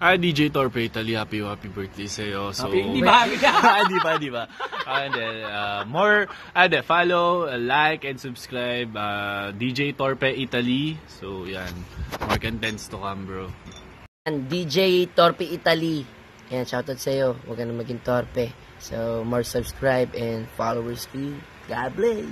Ah, Hi, DJ Torpe Italy. Happy, happy birthday sa'yo. So, Happy- di ba? Happy ka? Ah, di ba, di ba? Ah, and then, uh, more, and then, follow, uh, like, and subscribe. Uh, DJ Torpe Italy. So, yan. More contents to come, bro. And DJ Torpe Italy. Yan, shoutout sa'yo. Huwag ka na maging torpe. So, more subscribe and followers please. God bless.